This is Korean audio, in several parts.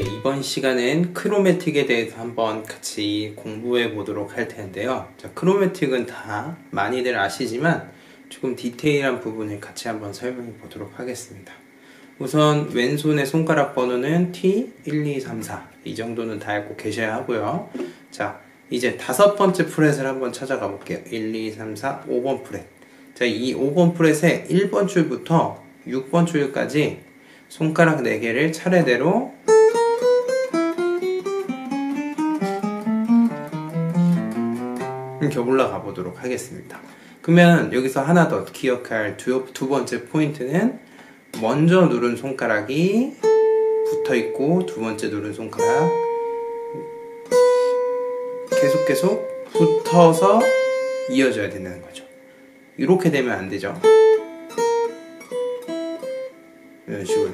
이번 시간엔 크로매틱에 대해서 한번 같이 공부해 보도록 할 텐데요. 자, 크로매틱은 다 많이들 아시지만 조금 디테일한 부분을 같이 한번 설명해 보도록 하겠습니다. 우선 왼손의 손가락 번호는 T 1, 2, 3, 4. 이 정도는 다 알고 계셔야 하고요. 자, 이제 다섯 번째 프렛을 한번 찾아가 볼게요. 1, 2, 3, 4, 5번 프렛. 자, 이 5번 프렛의 1번 줄부터 6번 줄까지 손가락 4개를 차례대로 이렇게 올라가 보도록 하겠습니다. 그러면 여기서 하나 더 기억할 두, 두 번째 포인트는 먼저 누른 손가락이 붙어 있고 두 번째 누른 손가락 계속 계속 붙어서 이어져야 된다는 거죠. 이렇게 되면 안 되죠. 이런 식으로.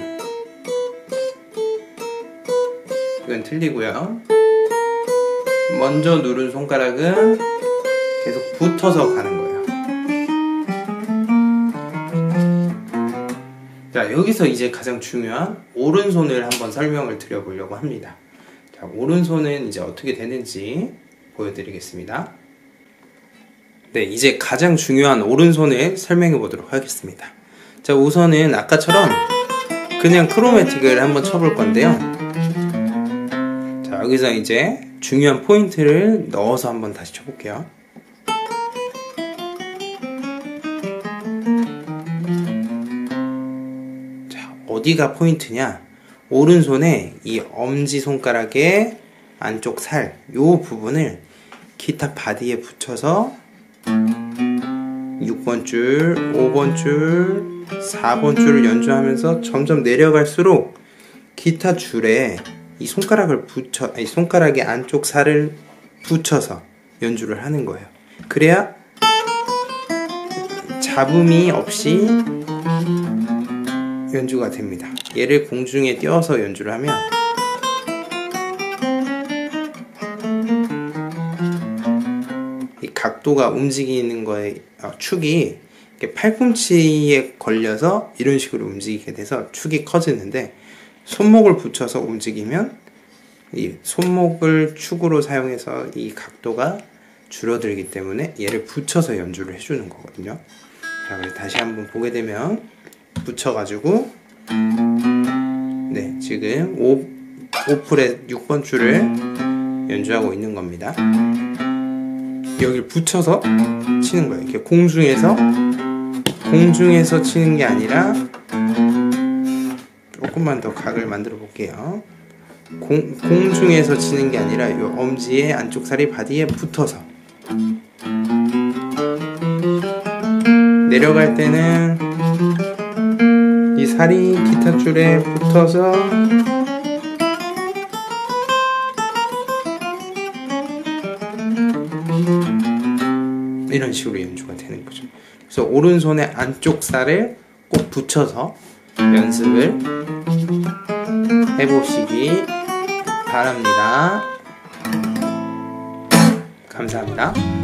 이건 틀리고요. 먼저 누른 손가락은 계속 붙어서 가는 거예요. 자, 여기서 이제 가장 중요한 오른손을 한번 설명을 드려보려고 합니다. 자, 오른손은 이제 어떻게 되는지 보여드리겠습니다. 네, 이제 가장 중요한 오른손을 설명해 보도록 하겠습니다. 자, 우선은 아까처럼 그냥 크로매틱을 한번 쳐볼 건데요. 자, 여기서 이제 중요한 포인트를 넣어서 한번 다시 쳐볼게요. 어디가 포인트냐? 오른손에 이 엄지 손가락의 안쪽 살, 요 부분을 기타 바디에 붙여서 6번 줄, 5번 줄, 4번 줄을 연주하면서 점점 내려갈수록 기타 줄에 이 손가락을 붙여, 이 손가락의 안쪽 살을 붙여서 연주를 하는 거예요. 그래야 잡음이 없이 연주가 됩니다. 얘를 공중에 띄워서 연주를 하면 이 각도가 움직이는 거에 어, 축이 팔꿈치에 걸려서 이런 식으로 움직이게 돼서 축이 커지는데 손목을 붙여서 움직이면 이 손목을 축으로 사용해서 이 각도가 줄어들기 때문에 얘를 붙여서 연주를 해주는 거거든요. 자, 다시 한번 보게 되면 붙여가지고 네 지금 5, 5프렛 6번 줄을 연주하고 있는 겁니다. 여기를 붙여서 치는 거예요. 이렇게 공중에서 공중에서 치는 게 아니라 조금만 더 각을 만들어 볼게요. 공, 공중에서 치는 게 아니라 이 엄지의 안쪽 살이 바디에 붙어서 내려갈 때는 이 살이 기타 줄에 붙어서 이런 식으로 연주가 되는 거죠. 그래서 오른손의 안쪽 살을 꼭 붙여서 연습을 해보시기 바랍니다. 감사합니다.